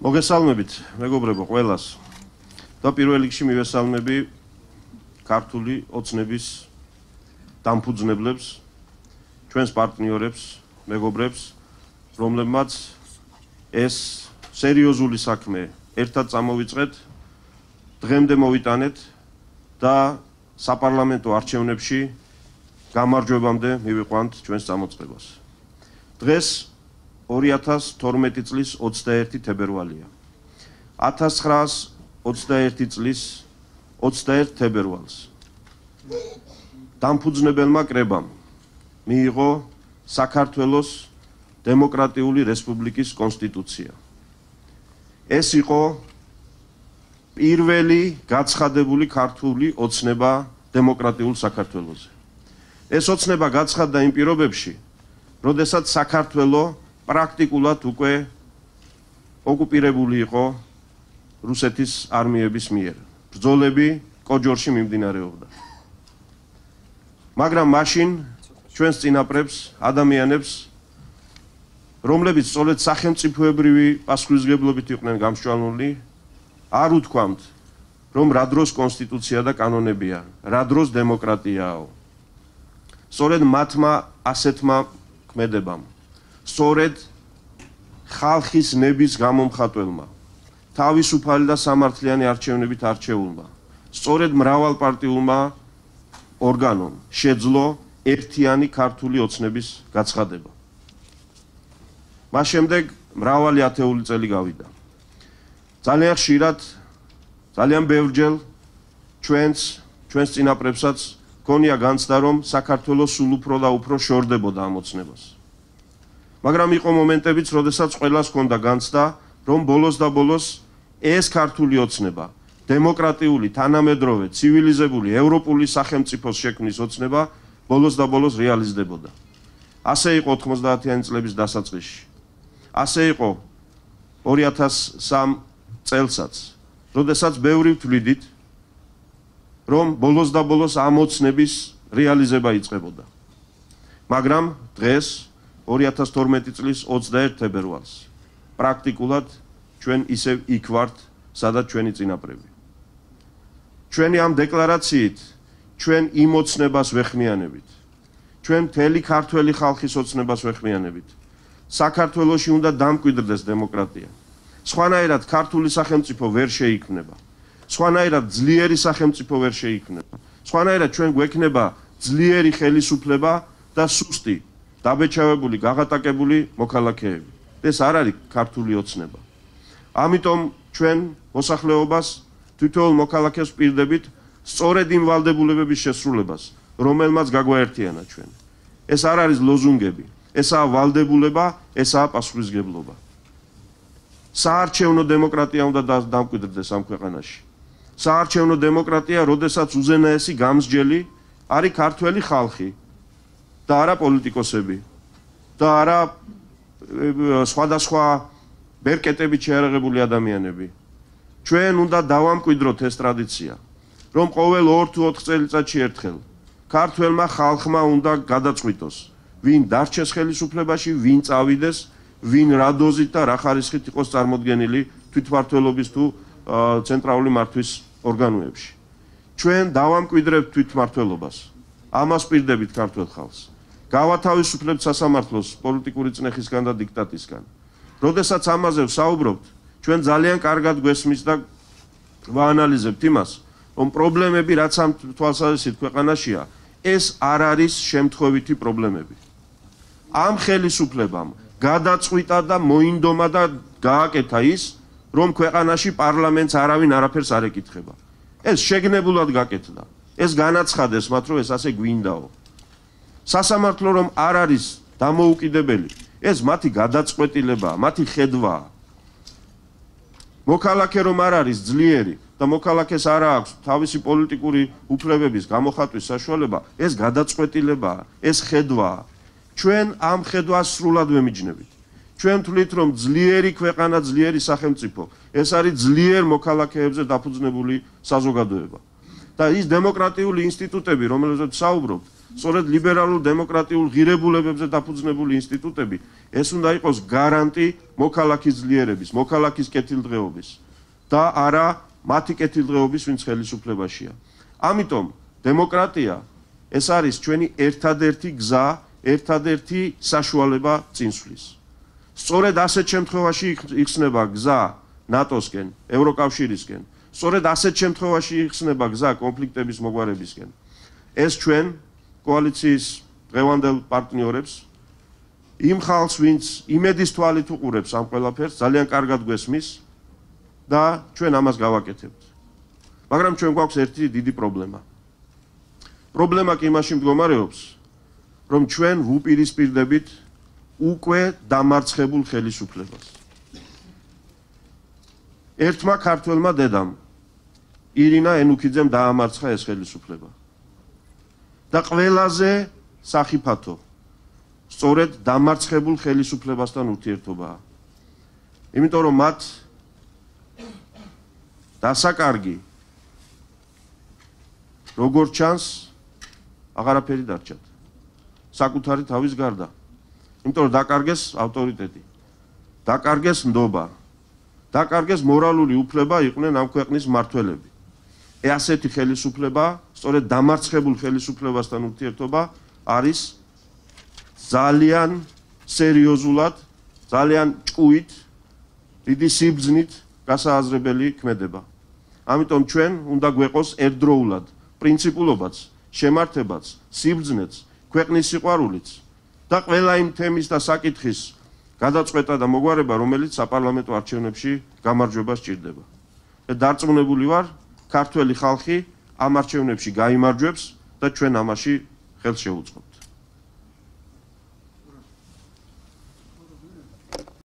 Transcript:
მოგესალმებით, მეგობრებო, ყველას. და პირველ რიგში მივესალმები ქართული ოცნების დამფუძნებლებს, ჩვენს პარტნიორებს, მეგობრებს, რომლებმაც ეს სერიოზული საქმე ერთად წამოვიწყეთ, დღემდე მოვიტანეთ და საპარლამენტო არჩევნებში გამარჯვებამდე მივიყვანთ ჩვენს წამოწყებას. დღეს 2012 წლის 21 თებერვალია. 1921 წლის 21 თებერვალს დამფუძნებელმა კრებამ მიიღო საქართველოს დემოკრატიული რესპუბლიკის კონსტიტუცია. ეს იყო პირველი გაცხადებული ქართული ოცნება დემოკრატიულ საქართველოსზე. ეს ოცნება გაცხადდა იმ პირობებში, როდესაც საქართველოს პრაქტიკულად უკვე ოკუპირებული იყო რუსეთის არმიების მიერ. ბრძოლები კოჯორში მიმდინარეობდა. მაგრამ მაშინ ჩვენს წინაპრებს, ადამიანებს, რომლებიც სწორედ სახელმწიფოებრივი პასუხისგებლობით იყვნენ გამშვალული, არ უთქვამთ, რომ რა დროს კონსტიტუცია და კანონებია, რა დროს დემოკრატიაო. სწორედ მათმა ასეთმა ქმედებამ სწორედ ხალხის ნების გამომხატველმა თავისუფალი და სამართლიანი არჩევნებით არჩეულმა სწორედ მრავალპარტიულმა ორგანომ შეძლო ერთიანი ქართული ოცნების გაცხადება. მას შემდეგ მრავალი ათეული წელი გავიდა. ძალიან ხშირად ძალიან ბევრჯერ ჩვენს ჩვენს წინაპრებსაც ქონია განცდა რომ საქართველოს სულ უფრო და უფრო შორდებოდა ამ ოცნებას მაგრამ იყო მომენტებიც, როდესაც ყველას ჰქონდა განცდა, რომ ბოლოს და ბოლოს ეს ქართული ოცნება, დემოკრატიული, თანამედროვე, ცივილიზებული ევროპული სახელმწიფოს შექმნის ოცნება ბოლოს და ბოლოს რეალიზდებოდა. ასე იყო 90-იანი წლების დასაწყისში. ასე იყო 2003 წელსაც, როდესაც ბევრი ვთვლიდით, რომ ბოლოს და ბოლოს ამ ოცნების რეალიზება იწყებოდა. მაგრამ დღეს 2012 წლის 21 თებერვალს პრაქტიკულად ჩვენ ისევ იქ ვართ, სადაც ჩვენი წინაპრები. ჩვენი ამ დეკლარაციით ჩვენ იმოცნებას ვეხმიანებით. ჩვენ მთელი ქართველი ხალხის ოცნებას ვეხმიანებით. საქართველოსი უნდა დამკვიდრდეს დემოკრატია. სხვანაირად ქართული სახელმწიფო ვერ შეიქმნება. სხვანაირად ძლიერი სახელმწიფო ვერ შეიქმნება. სხვანაირად ჩვენ გვექნება ძლიერი ხელისუფლება და სუსტი დაბეჭავებული, გაღატაკებული მოქალაქეები. ეს არ არის ქართული ოცნება. ამიტომ ჩვენ მოსახლეობას თვითონ მოქალაქეს პირდებით სწორედ იმ ვალდებულებების შესრულებას, რომელმაც გაგვაერთიანა ჩვენ. ეს არ არის ლოზუნგები, ესაა ვალდებულება, ესაა პასუხისგებლობა. საარჩევნო დემოკრატია უნდა დამკვიდრდეს ამ ქვეყანაში. საარჩევნო დემოკრატია, როდესაც უზენაესი გამსჯელი არის ქართველი ხალხი, და არა პოლიტიკოსები და არა სხვადასხვა ბერკეტებით შეერაღებული ადამიანები. ჩვენ უნდა დავამკვიდროთ ეს ტრადიცია, რომ ყოველ 2 თუ 4 წელიწადში ერთხელ ქართველმა ხალხმა უნდა გადაწყვიტოს, ვინ დარჩეს ხელისუფლებაში, ვინ წავიდეს, ვინ რა დოზით და რა ხარისხით იყოს წარმოქმნილი თვითმართველობის თუ ცენტრალური მართვის ორგანოებში. ჩვენ დავამკვიდრებთ თვითმართველობას. ამას პირდებით ქართულ ხალხს. გავათავისუფლებთ სასამართლოს პოლიტიკური წნეხისგან და დიქტატისგან. როდესაც ამაზე ვსაუბრობთ, ჩვენ ძალიან კარგად გვესმის და ვაანალიზებთ იმას, რომ პრობლემები რაც ამ თვალსაზრისით ქვეყანაშია, ეს არ არის შემთხვევითი პრობლემები. ამ ხელისუფლებამ გადაწყვიტა და მოინდომა და გააკეთა ის, რომ ქვეყანაში პარლამენტს არავინ არაფერს არ ეკითხება. ეს შეგნებულად გაკეთდა. ეს განაცხადეს მათ, რომ ეს ასე გვინდაო. სასამართლო რომ არ არის დამოუკიდებელი, ეს მათი გადაწყვეტილებაა, მათი ხედვაა. მოქალაქე რომ არ არის ძლიერი და მოქალაქეს არ აქვს თავისი პოლიტიკური უფლებების გამოხატვის საშუალება, ეს გადაწყვეტილებაა, ეს ხედვაა. ჩვენ ამ ხედვას სრულად ვემიჯნებით. ჩვენ თვლით რომ ძლიერი ქვეყანა, ძლიერი სახელმწიფო, ეს არის ძლიერ მოქალაქეებზე დაფუძნებული საზოგადოება. და ის დემოკრატიული ინსტიტუტები, რომელზეც საუბრობთ, სწორედ ლიბერალურ დემოკრატიულ ღირებულებებზე დაფუძნებული ინსტიტუტები ეს უნდა იყოს გარანტი მოქალაქის ძლიერების, მოქალაქის კეთილდღეობის და არა მათი კეთილდღეობის, ვინც ხელისუფლებაშია. ამიტომ დემოკრატია ეს არის ჩვენი ერთადერთი გზა, ერთადერთი საშუალება წინსვლის. სწორედ ასეთ შემთხვევაში იხსნება გზა ნატოსკენ, ევროკავშირისკენ. სწორედ ასეთ შემთხვევაში იხსნება გზა კონფლიქტების მოგვარებისკენ. ეს ჩვენ კოალიციის დღევანდელ პარტნიორებს იმ ხალხს, ვინც იმედის თვალით უყურებს ამ ყველაფერს, ძალიან კარგად გვესმის და ჩვენ ამას გავაკეთებთ. მაგრამ ჩვენ გვაქვს ერთი დიდი პრობლემა. პრობლემა კი იმაში მდგომარეობს, რომ ჩვენ ვუპირისპირდებით უკვე დამარცხებულ ხელისუფლებას. ერთმა ქართველმა დედამ ირინა ენუქიძემ დაამარცხა ეს ხელისუფლება. და ყველაზე სახიფათო სწორედ დამარცხებულ ხელისუფლებასთან ურთიერთობაა. იმიტომ რომ მათ დასაკარგი როგორ ჩანს აღარაფერი დარჩათ. საკუთარი თავის გარდა. იმიტომ რომ დაკარგეს ავტორიტეტი. დაკარგეს ნდობა. დაკარგეს მორალური უფლება იყვნენ ამ ქვეყნის მართველები. ე ასეთი ხელისუფლება, სწორედ დამარცხებულ ხელისუფლებასთან ურთიერთობა არის ძალიან სერიოზულად, ძალიან ჭკუით, დიდი სიბძნით გასააზრებელი ქმედება. ამიტომ ჩვენ უნდა გვეყოს ერთდროულად პრინციპულობაც, შემართებაც, სიბძნეც, ქვეყნის სიყვარულიც და ყველა იმ თემის და საკითხის გადაწყვეტა და მოგვარება, რომელიც საპარლამენტო არჩევნებში გამარჯვებას ჭირდება. და დარწმუნებული ვარ, ქართველი ხალხი ამ არჩევნებში გამოიმარჯვებს და ჩვენ ამაში ხელს შევუწყობთ.